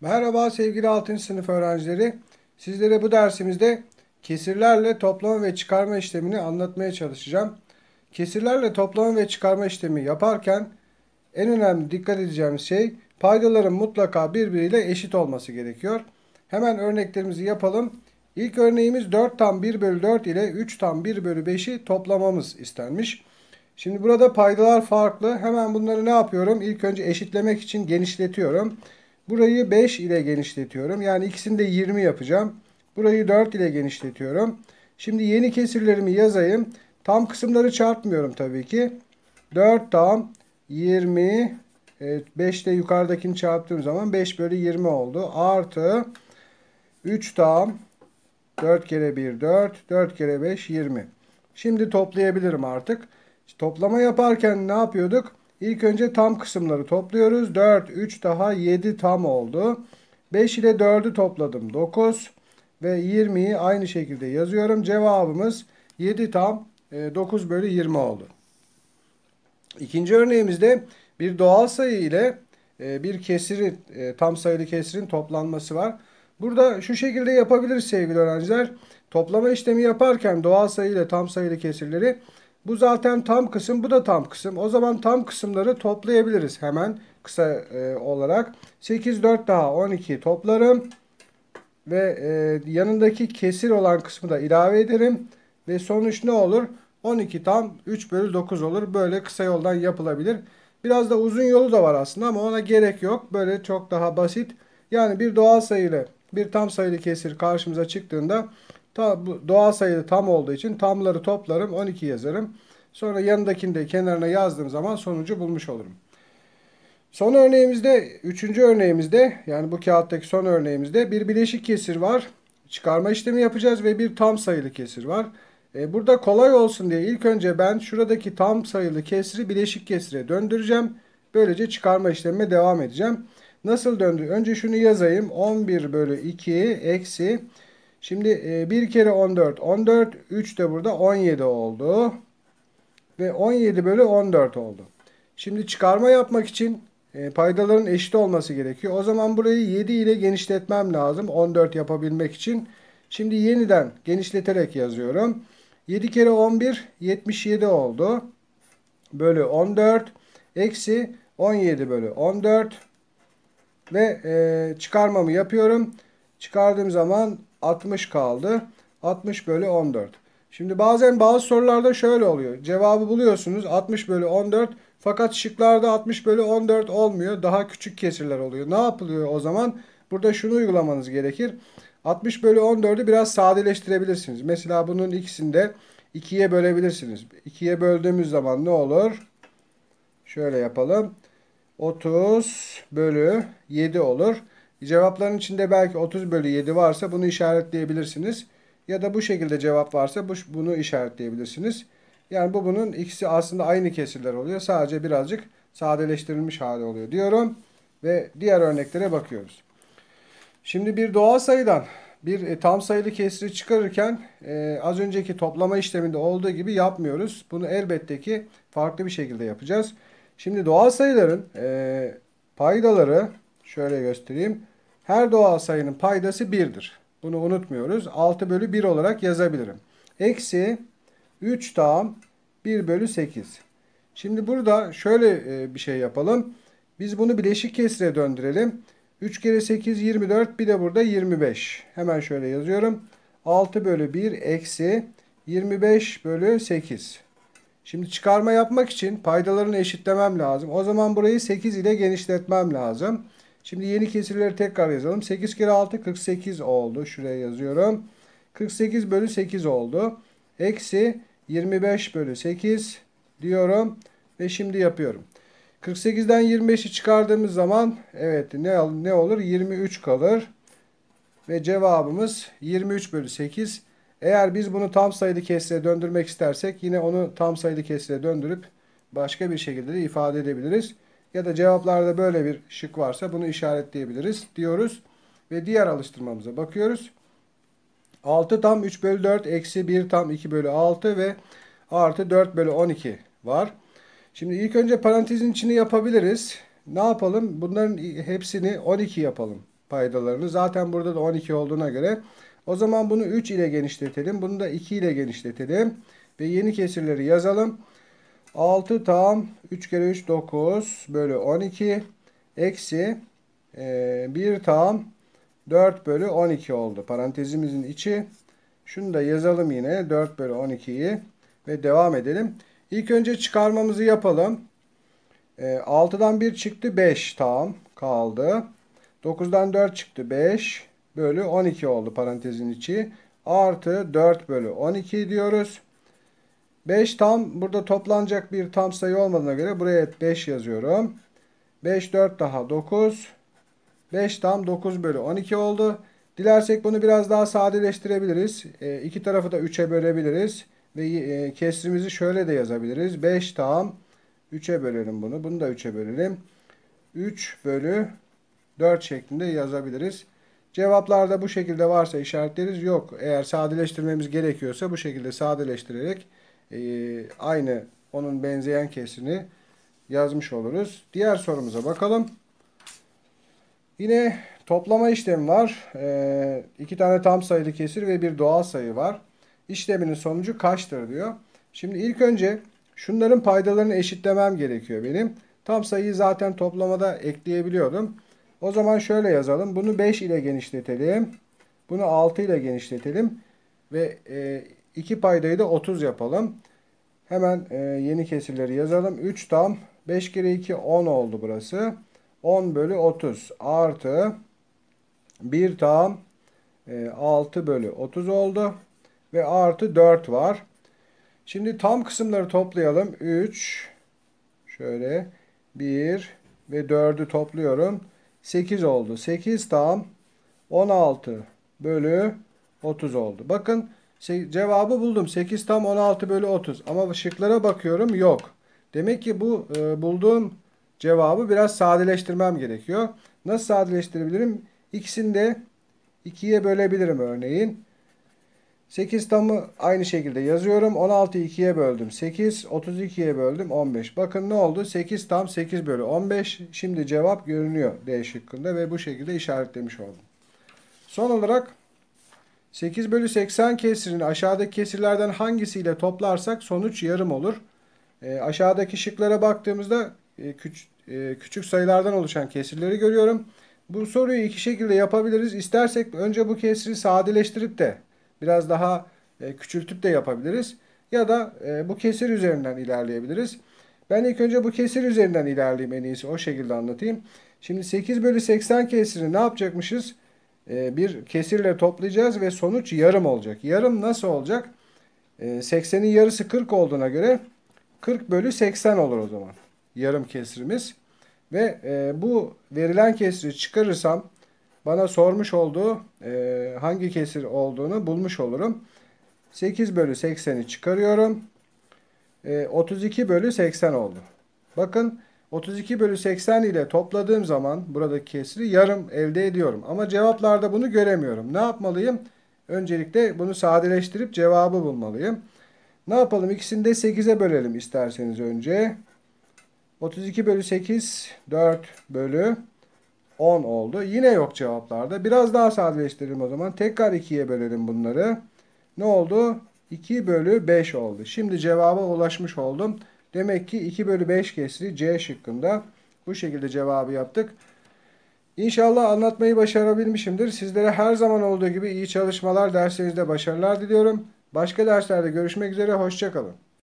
Merhaba sevgili 6. sınıf öğrencileri. Sizlere bu dersimizde kesirlerle toplama ve çıkarma işlemini anlatmaya çalışacağım. Kesirlerle toplama ve çıkarma işlemi yaparken en önemli dikkat edeceğimiz şey paydaların mutlaka birbiriyle eşit olması gerekiyor. Hemen örneklerimizi yapalım. İlk örneğimiz 4 tam 1 bölü 4 ile 3 tam 1 bölü 5'i toplamamız istenmiş. Şimdi burada paydalar farklı. Hemen bunları ne yapıyorum? İlk önce eşitlemek için genişletiyorum. Burayı 5 ile genişletiyorum. Yani ikisini de 20 yapacağım. Burayı 4 ile genişletiyorum. Şimdi yeni kesirlerimi yazayım. Tam kısımları çarpmıyorum tabii ki. 4 tam 20 5 ile yukarıdakini çarptığım zaman 5 bölü 20 oldu. Artı 3 tam 4 kere 1 4 4 kere 5 20. Şimdi toplayabilirim artık. Toplama yaparken ne yapıyorduk? İlk önce tam kısımları topluyoruz. 4, 3 daha 7 tam oldu. 5 ile 4'ü topladım. 9 ve 20'yi aynı şekilde yazıyorum. Cevabımız 7 tam 9 e, bölü 20 oldu. İkinci örneğimizde bir doğal sayı ile e, bir kesirin, e, tam sayılı kesirin toplanması var. Burada şu şekilde yapabiliriz sevgili öğrenciler. Toplama işlemi yaparken doğal sayı ile tam sayılı kesirleri bu zaten tam kısım, bu da tam kısım. O zaman tam kısımları toplayabiliriz hemen kısa e, olarak. 8, 4 daha 12 toplarım. Ve e, yanındaki kesir olan kısmı da ilave ederim. Ve sonuç ne olur? 12 tam 3 bölü 9 olur. Böyle kısa yoldan yapılabilir. Biraz da uzun yolu da var aslında ama ona gerek yok. Böyle çok daha basit. Yani bir doğal sayıyla bir tam sayılı kesir karşımıza çıktığında Ta, bu doğal sayılı tam olduğu için tamları toplarım 12 yazarım. Sonra yanındakini de kenarına yazdığım zaman sonucu bulmuş olurum. Son örneğimizde, üçüncü örneğimizde yani bu kağıttaki son örneğimizde bir bileşik kesir var. Çıkarma işlemi yapacağız ve bir tam sayılı kesir var. E, burada kolay olsun diye ilk önce ben şuradaki tam sayılı kesiri bileşik kesire döndüreceğim. Böylece çıkarma işlemime devam edeceğim. Nasıl döndür? Önce şunu yazayım. 11 bölü 2 eksi Şimdi 1 e, kere 14 14 3 de burada 17 oldu. Ve 17 bölü 14 oldu. Şimdi çıkarma yapmak için e, paydaların eşit olması gerekiyor. O zaman burayı 7 ile genişletmem lazım 14 yapabilmek için. Şimdi yeniden genişleterek yazıyorum. 7 kere 11 77 oldu. Bölü 14 eksi 17 bölü 14 ve e, çıkarmamı yapıyorum. Çıkardığım zaman 60 kaldı. 60 bölü 14. Şimdi bazen bazı sorularda şöyle oluyor. Cevabı buluyorsunuz 60 bölü 14 fakat şıklarda 60 bölü 14 olmuyor. Daha küçük kesirler oluyor. Ne yapılıyor o zaman? Burada şunu uygulamanız gerekir. 60 bölü 14'ü biraz sadeleştirebilirsiniz. Mesela bunun ikisini de 2'ye bölebilirsiniz. 2'ye böldüğümüz zaman ne olur? Şöyle yapalım. 30 bölü 7 olur. Cevapların içinde belki 30 bölü 7 varsa bunu işaretleyebilirsiniz. Ya da bu şekilde cevap varsa bunu işaretleyebilirsiniz. Yani bu bunun ikisi aslında aynı kesirler oluyor. Sadece birazcık sadeleştirilmiş hali oluyor diyorum. Ve diğer örneklere bakıyoruz. Şimdi bir doğal sayıdan bir e, tam sayılı kesiri çıkarırken e, az önceki toplama işleminde olduğu gibi yapmıyoruz. Bunu elbette ki farklı bir şekilde yapacağız. Şimdi doğal sayıların e, paydaları şöyle göstereyim. Her doğal sayının paydası 1'dir. Bunu unutmuyoruz. 6 bölü 1 olarak yazabilirim. Eksi 3 tam 1 bölü 8. Şimdi burada şöyle e, bir şey yapalım. Biz bunu bileşik kesire döndürelim. 3 kere 8 24 bir de burada 25. Hemen şöyle yazıyorum. 6 bölü 1 eksi 25 bölü 8. Şimdi çıkarma yapmak için paydalarını eşitlemem lazım. O zaman burayı 8 ile genişletmem lazım. Şimdi yeni kesirleri tekrar yazalım. 8 kere 6 48 oldu. Şuraya yazıyorum. 48 bölü 8 oldu. Eksi 25 bölü 8 diyorum. Ve şimdi yapıyorum. 48'den 25'i çıkardığımız zaman evet ne, ne olur? 23 kalır. Ve cevabımız 23 bölü 8. Eğer biz bunu tam sayılı kesire döndürmek istersek yine onu tam sayılı kesire döndürüp başka bir şekilde de ifade edebiliriz. Ya da cevaplarda böyle bir şık varsa bunu işaretleyebiliriz diyoruz. Ve diğer alıştırmamıza bakıyoruz. 6 tam 3 bölü 4 eksi 1 tam 2 bölü 6 ve artı 4 bölü 12 var. Şimdi ilk önce parantezin içini yapabiliriz. Ne yapalım? Bunların hepsini 12 yapalım. paydalarını. Zaten burada da 12 olduğuna göre. O zaman bunu 3 ile genişletelim. Bunu da 2 ile genişletelim. Ve yeni kesirleri yazalım. 6 tam 3 kere 3 9 bölü 12 eksi e, 1 tam 4 bölü 12 oldu. Parantezimizin içi. Şunu da yazalım yine 4 bölü 12'yi ve devam edelim. İlk önce çıkarmamızı yapalım. E, 6'dan 1 çıktı 5 tam kaldı. 9'dan 4 çıktı 5 bölü 12 oldu parantezin içi. Artı 4 bölü 12 diyoruz. 5 tam burada toplanacak bir tam sayı olmadığına göre buraya 5 yazıyorum. 5 4 daha 9. 5 tam 9 bölü 12 oldu. Dilersek bunu biraz daha sadeleştirebiliriz. E, iki tarafı da 3'e bölebiliriz. Ve e, kesrimizi şöyle de yazabiliriz. 5 tam 3'e bölelim bunu. Bunu da 3'e bölelim. 3 bölü 4 şeklinde yazabiliriz. Cevaplarda bu şekilde varsa işaretleriz. Yok. Eğer sadeleştirmemiz gerekiyorsa bu şekilde sadeleştirerek e, aynı onun benzeyen kesrini yazmış oluruz. Diğer sorumuza bakalım. Yine toplama işlemi var. E, iki tane tam sayılı kesir ve bir doğal sayı var. İşleminin sonucu kaçtır diyor. Şimdi ilk önce şunların paydalarını eşitlemem gerekiyor benim. Tam sayıyı zaten toplamada ekleyebiliyordum. O zaman şöyle yazalım. Bunu 5 ile genişletelim. Bunu 6 ile genişletelim. Ve e, iki paydayı da 30 yapalım. Hemen e, yeni kesirleri yazalım. 3 tam 5 kere 2 10 oldu burası. 10 bölü 30 artı 1 tam e, 6 bölü 30 oldu. Ve artı 4 var. Şimdi tam kısımları toplayalım. 3 şöyle 1 ve 4'ü topluyorum. 8 oldu. 8 tam 16 bölü 30 oldu. Bakın cevabı buldum. 8 tam 16 bölü 30. Ama şıklara bakıyorum yok. Demek ki bu e, bulduğum cevabı biraz sadeleştirmem gerekiyor. Nasıl sadeleştirebilirim? İkisini de 2'ye bölebilirim örneğin. 8 tamı aynı şekilde yazıyorum. 16'yı 2'ye böldüm. 8, 32'ye böldüm. 15. Bakın ne oldu? 8 tam 8 bölü 15. Şimdi cevap görünüyor D şıkkında ve bu şekilde işaretlemiş oldum. Son olarak 8 bölü 80 kesirini aşağıdaki kesirlerden hangisiyle toplarsak sonuç yarım olur. E, aşağıdaki şıklara baktığımızda e, küç, e, küçük sayılardan oluşan kesirleri görüyorum. Bu soruyu iki şekilde yapabiliriz. İstersek önce bu kesiri sadeleştirip de biraz daha e, küçültüp de yapabiliriz. Ya da e, bu kesir üzerinden ilerleyebiliriz. Ben ilk önce bu kesir üzerinden ilerleyeyim en iyisi o şekilde anlatayım. Şimdi 8 bölü 80 kesirini ne yapacakmışız? E, bir kesirle toplayacağız ve sonuç yarım olacak. Yarım nasıl olacak? E, 80'in yarısı 40 olduğuna göre 40 bölü 80 olur o zaman. Yarım kesirimiz. Ve e, bu verilen kesiri çıkarırsam bana sormuş olduğu e, hangi kesir olduğunu bulmuş olurum. 8 bölü 80'i çıkarıyorum. E, 32 bölü 80 oldu. Bakın 32 bölü 80 ile topladığım zaman buradaki kesiri yarım elde ediyorum. Ama cevaplarda bunu göremiyorum. Ne yapmalıyım? Öncelikle bunu sadeleştirip cevabı bulmalıyım. Ne yapalım? İkisini de 8'e bölelim isterseniz önce. 32 bölü 8 4 bölü 10 oldu. Yine yok cevaplarda. Biraz daha sadeleştirelim o zaman. Tekrar 2'ye bölelim bunları. Ne oldu? 2 bölü 5 oldu. Şimdi cevaba ulaşmış oldum. Demek ki 2 bölü 5 kesri C şıkkında. Bu şekilde cevabı yaptık. İnşallah anlatmayı başarabilmişimdir. Sizlere her zaman olduğu gibi iyi çalışmalar, derslerinizde başarılar diliyorum. Başka derslerde görüşmek üzere, hoşçakalın.